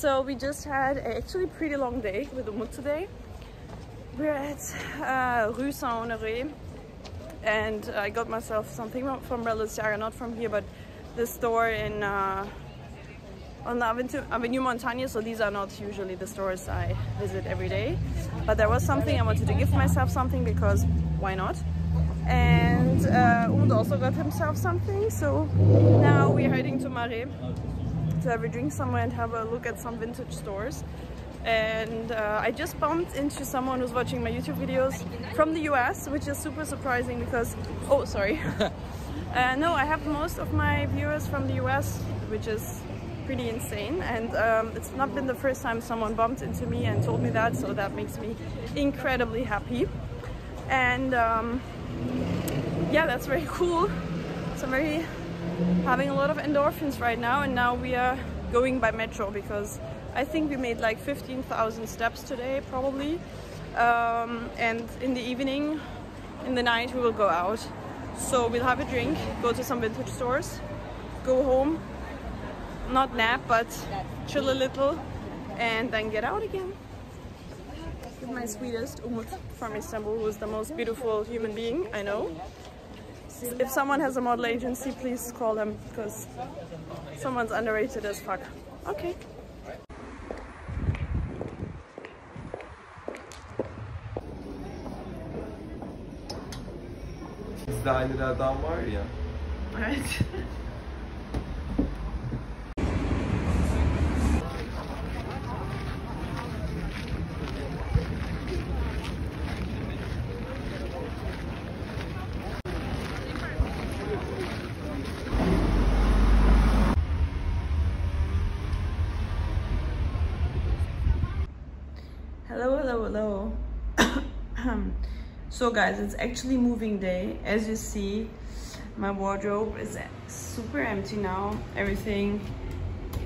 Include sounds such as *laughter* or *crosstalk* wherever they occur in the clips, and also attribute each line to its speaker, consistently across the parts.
Speaker 1: So we just had a actually pretty long day with Umut today. We're at uh, Rue Saint-Honoré and I got myself something from Balenciaga, not from here, but the store in uh, on the Avenue, Avenue Montaigne, so these are not usually the stores I visit every day. But there was something I wanted to give myself something because why not? And uh, also got himself something, so now we're heading to Marais to have a drink somewhere and have a look at some vintage stores. And uh, I just bumped into someone who's watching my YouTube videos from the US, which is super surprising because, oh, sorry. *laughs* uh, no, I have most of my viewers from the US, which is pretty insane and um, it's not been the first time someone bumped into me and told me that so that makes me incredibly happy and um, yeah that's very cool so very having a lot of endorphins right now and now we are going by metro because I think we made like 15,000 steps today probably um, and in the evening in the night we will go out so we'll have a drink go to some vintage stores go home not nap, but chill a little and then get out again. My sweetest Umut from Istanbul, who is the most beautiful human being I know. If someone has a model agency, please call them because someone's underrated as fuck. Okay.
Speaker 2: Bizde aynılardan var ya. *laughs*
Speaker 1: Evet. So guys it's actually moving day. As you see my wardrobe is super empty now. Everything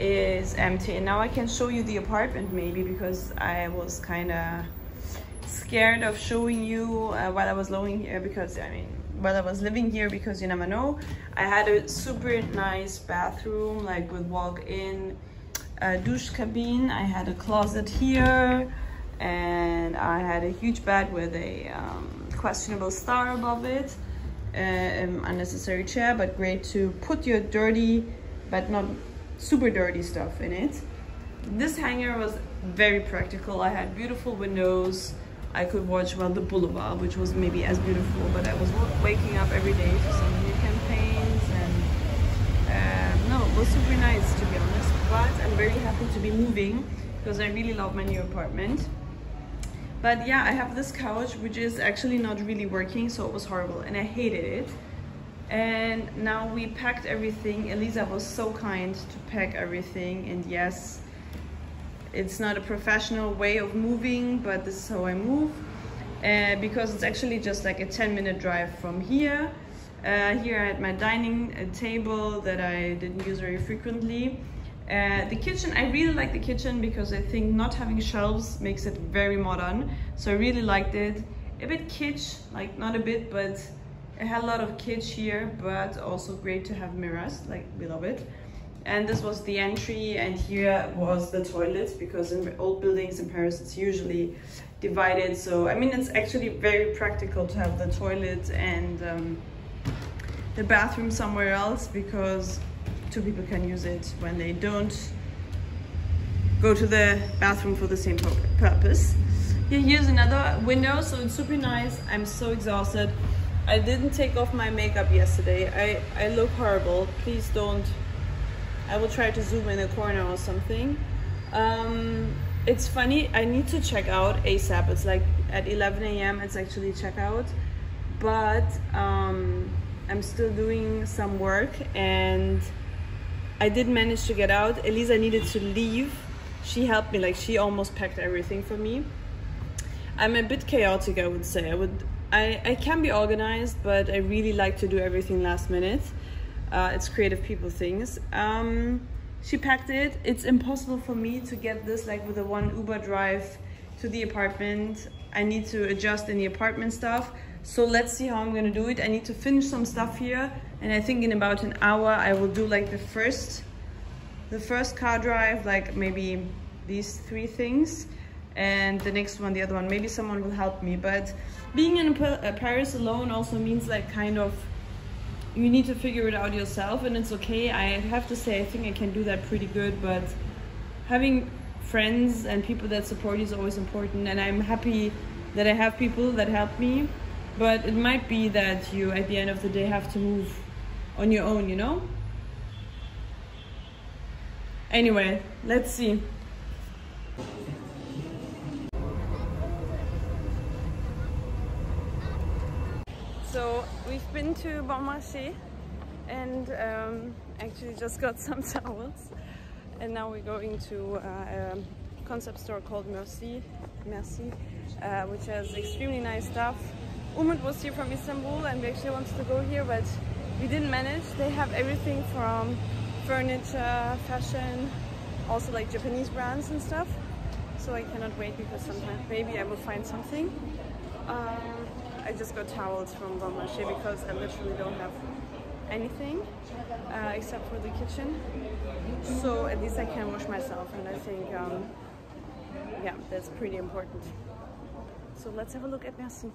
Speaker 1: is empty. And now I can show you the apartment maybe because I was kind of scared of showing you uh, while I was living here because I mean while I was living here because you never know. I had a super nice bathroom like with walk-in uh, douche cabin. I had a closet here and I had a huge bed with a um, questionable star above it um, unnecessary chair but great to put your dirty but not super dirty stuff in it. This hanger was very practical. I had beautiful windows. I could watch well the boulevard which was maybe as beautiful but I was waking up every day for some new campaigns and um, no it was super nice to be honest but I'm very happy to be moving because I really love my new apartment but yeah, I have this couch, which is actually not really working, so it was horrible, and I hated it. And now we packed everything. Elisa was so kind to pack everything, and yes, it's not a professional way of moving, but this is how I move. Uh, because it's actually just like a 10 minute drive from here. Uh, here I had my dining table that I didn't use very frequently. Uh, the kitchen, I really like the kitchen because I think not having shelves makes it very modern. So I really liked it. A bit kitsch, like not a bit, but it had a lot of kitsch here, but also great to have mirrors, like we love it. And this was the entry and here was the toilet because in old buildings in Paris it's usually divided. So I mean it's actually very practical to have the toilet and um, the bathroom somewhere else because two people can use it when they don't go to the bathroom for the same purpose. Here, here's another window, so it's super nice. I'm so exhausted. I didn't take off my makeup yesterday. I, I look horrible. Please don't. I will try to zoom in a corner or something. Um, it's funny, I need to check out ASAP. It's like at 11 a.m. it's actually checkout. But um, I'm still doing some work and I did manage to get out. Elisa needed to leave. She helped me, like she almost packed everything for me. I'm a bit chaotic, I would say. I would, I, I can be organized, but I really like to do everything last minute. Uh, it's creative people things. Um, she packed it. It's impossible for me to get this like with a one Uber drive to the apartment. I need to adjust in the apartment stuff. So let's see how I'm gonna do it. I need to finish some stuff here and I think in about an hour I will do like the first the first car drive like maybe these three things and the next one the other one. Maybe someone will help me. But being in paris alone also means like kind of you need to figure it out yourself and it's okay. I have to say i think i can do that pretty good but having friends and people that support you is always important and i'm happy that i have people that help me. But it might be that you at the end of the day have to move on your own you know? Anyway let's see. So we've been to Bon Marché and um, actually just got *laughs* some towels. And now we're going to uh, a concept store called Merci, Merci uh, which has extremely nice stuff. Umut was here from Istanbul and we actually wanted to go here but we didn't manage. They have everything from furniture, fashion, also like Japanese brands and stuff. So I cannot wait because sometimes maybe I will find something. Um, I just got towels from Bon Marché because I literally don't have anything uh, except for the kitchen. So at least I can wash myself and I think, um, yeah, that's pretty important. So let's have a look at Merci.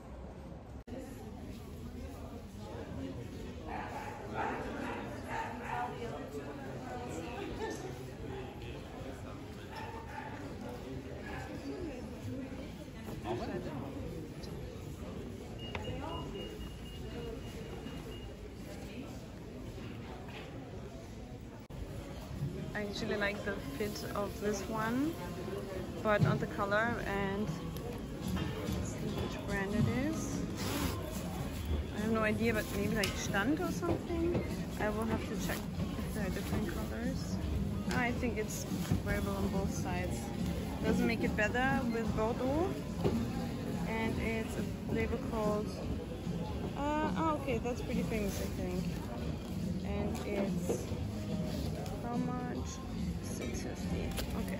Speaker 1: I actually like the fit of this one, but not the color and see which brand it is. I have no idea, but maybe like Stand or something. I will have to check if there are different colors. I think it's wearable on both sides. Doesn't make it better with Bordeaux. And it's a label called, uh, oh okay, that's pretty famous I think. And it's, much? 650, okay.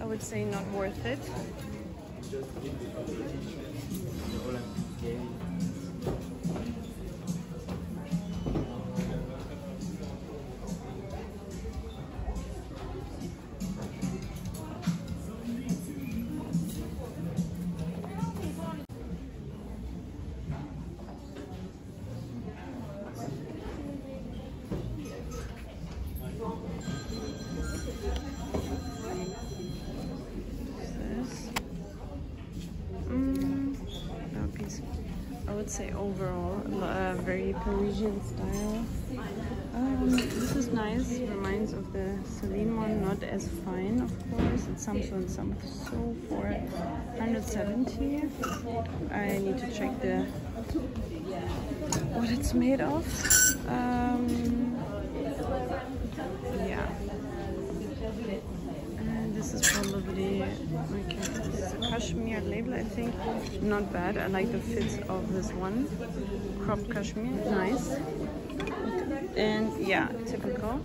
Speaker 1: I would say not worth it. Say overall uh, very Parisian style. Um, this is nice, reminds of the Celine one, not as fine of course. It's Samsøe Samsøe for 170. I need to check the what it's made of. Um, yeah. This is probably okay cashmere label, I think. Not bad. I like the fit of this one. Cropped cashmere, nice. And yeah, typical.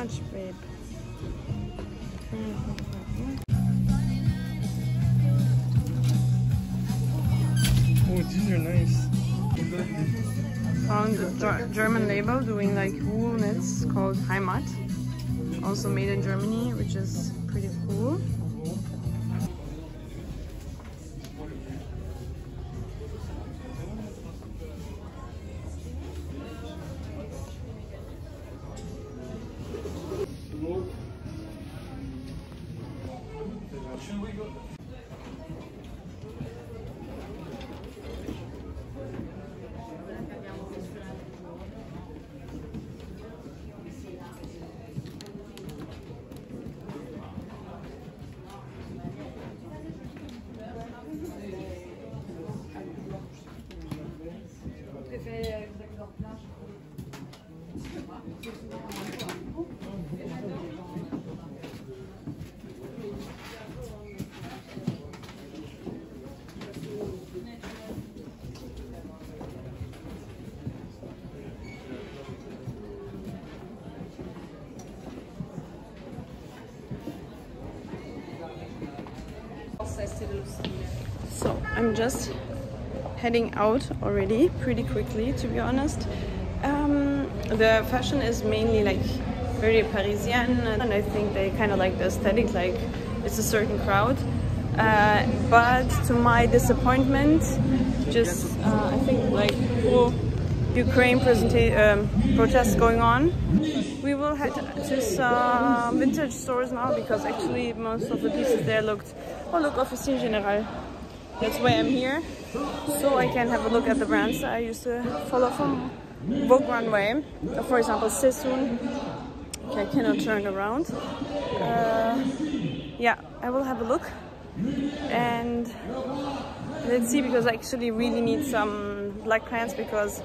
Speaker 1: Much, babe?
Speaker 2: Oh, these are nice.
Speaker 1: Found a German label doing like wool knits called Heimat. Also made in Germany, which is pretty cool. I'm just heading out already pretty quickly to be honest. Um, the fashion is mainly like very Parisian and I think they kind of like the aesthetic like it's a certain crowd. Uh, but to my disappointment, just uh, I think like pro Ukraine um, protests going on. We will head to some vintage stores now because actually most of the pieces there looked, oh look, Officine Generale. That's why I'm here, so I can have a look at the brands I used to follow from Vogue Runway. For example, Sessùn. Okay, I cannot turn around. Uh, yeah, I will have a look and let's see because I actually really need some black pants because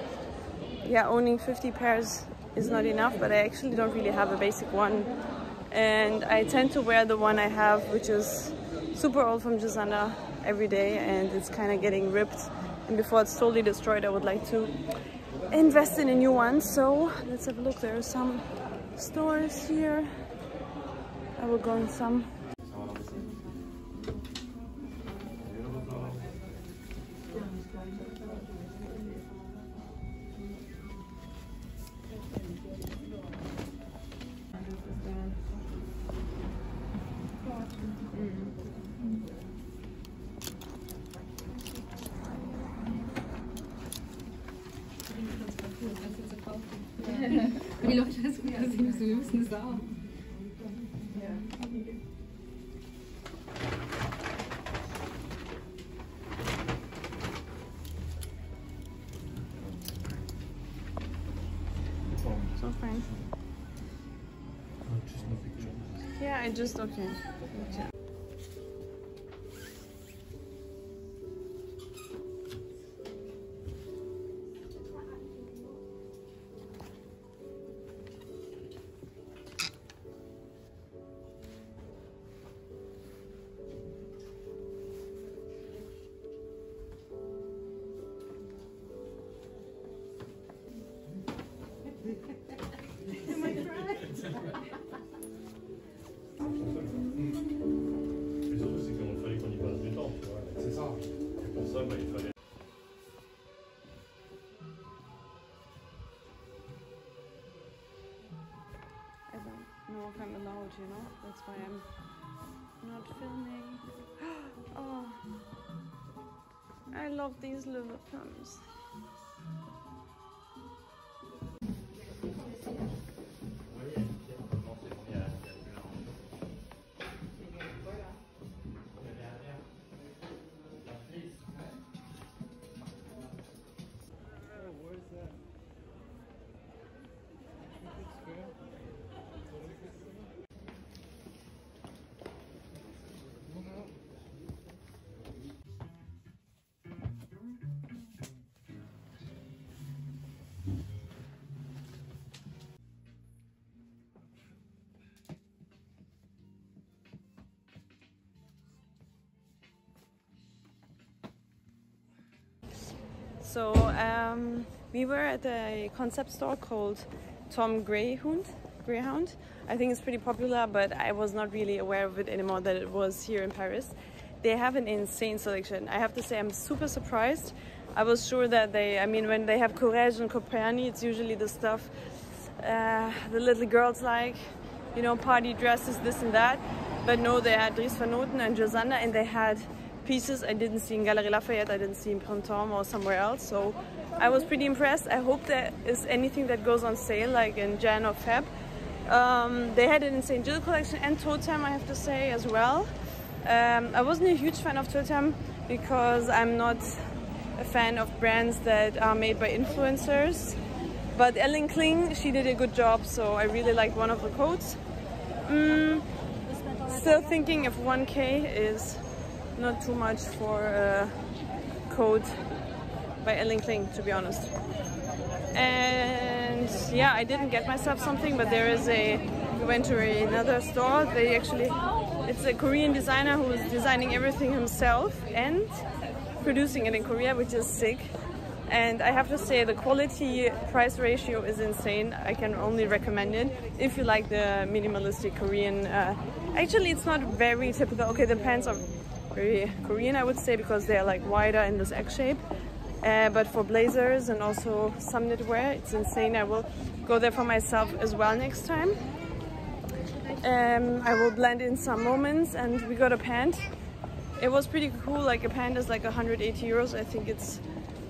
Speaker 1: yeah owning 50 pairs is not enough but I actually don't really have a basic one and I tend to wear the one I have which is super old from Jil Sander every day and it's kind of getting ripped. And before it's totally destroyed I would like to invest in a new one. So let's have a look. There are some stores here. I will go in some
Speaker 3: Wie Leute *laughs* das wieder sehen, so, wir müssen es auch.
Speaker 1: So fine.
Speaker 2: Oh, just no.
Speaker 1: Yeah, I just okay. okay. That's why I'm not filming. *gasps* oh, I love these little plums. So um, we were at a concept store called Tom Greyhound. Greyhound. I think it's pretty popular, but I was not really aware of it anymore that it was here in Paris. They have an insane selection. I have to say I'm super surprised. I was sure that they, I mean, when they have Courrèges and Coperni, it's usually the stuff uh, the little girls like, you know, party dresses, this and that. But no, they had Dries Van Noten and Jil Sander, and they had pieces I didn't see in Galeries Lafayette, I didn't see in Printemps or somewhere else. So I was pretty impressed. I hope there is anything that goes on sale like in Jan or Feb. Um, they had it in St. Jill collection and Toteme, I have to say, as well. Um, I wasn't a huge fan of Toteme because I'm not a fan of brands that are made by influencers. But Elin Kling, she did a good job, so I really liked one of the coats. Mm, still thinking if 1k is not too much for a coat by Elin Kling, to be honest. And yeah, I didn't get myself something, but there is a, we went to another store. They actually, it's a Korean designer who is designing everything himself and producing it in Korea, which is sick. And I have to say the quality price ratio is insane. I can only recommend it if you like the minimalistic Korean. Uh, actually, it's not very typical. Okay, the pants are very Korean, I would say, because they're like wider in this egg shape. Uh, but for blazers and also some knitwear, it's insane. I will go there for myself as well next time. Um, I will blend in some moments and we got a pant. It was pretty cool, like a pant is like 180 euros. I think it's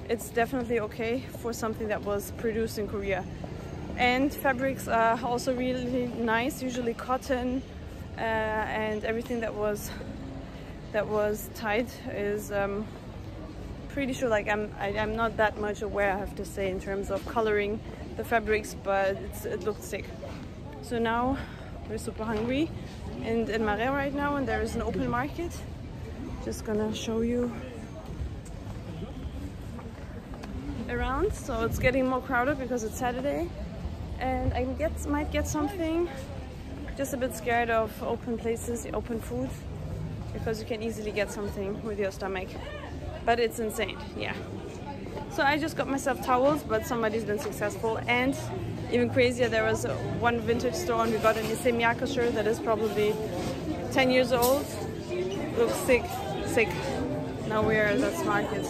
Speaker 1: it's definitely okay for something that was produced in Korea. And fabrics are also really nice, usually cotton uh, and everything that was that was tight is um, pretty sure like I'm I, am i am not that much aware I have to say in terms of coloring the fabrics but it looked sick. So now we're super hungry and in Marais right now and there is an open market. Just gonna show you around. So it's getting more crowded because it's Saturday and I get might get something. Just a bit scared of open places open food because you can easily get something with your stomach. But it's insane yeah. So I just got myself towels but somebody's been successful. And even crazier there was one vintage store and we got an Issey Miyake shirt that is probably 10 years old. Looks sick sick. Now we're at that market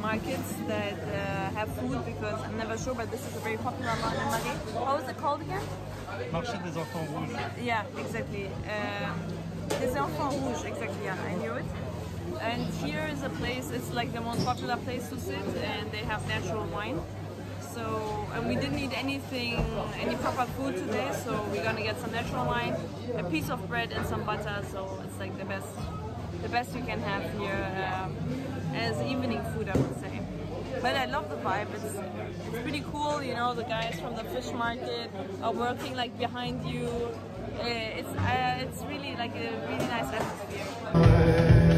Speaker 1: markets that uh, have food because I'm never sure, but this is a very popular one in Marais. How is it called again?
Speaker 2: Marché des Enfants Rouges.
Speaker 1: Yeah, exactly. Um, des Enfants Rouges, exactly, yeah, I knew it. And here is a place, it's like the most popular place to sit and they have natural wine. So, and we didn't eat anything, any proper food today, so we're gonna get some natural wine, a piece of bread and some butter, so it's like the best the best you can have here um, as evening food, I would say. But I love the vibe. It's it's pretty cool. You know, the guys from the fish market are working like behind you. Uh, it's uh, it's really like a really nice atmosphere.